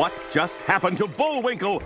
What just happened to Bullwinkle?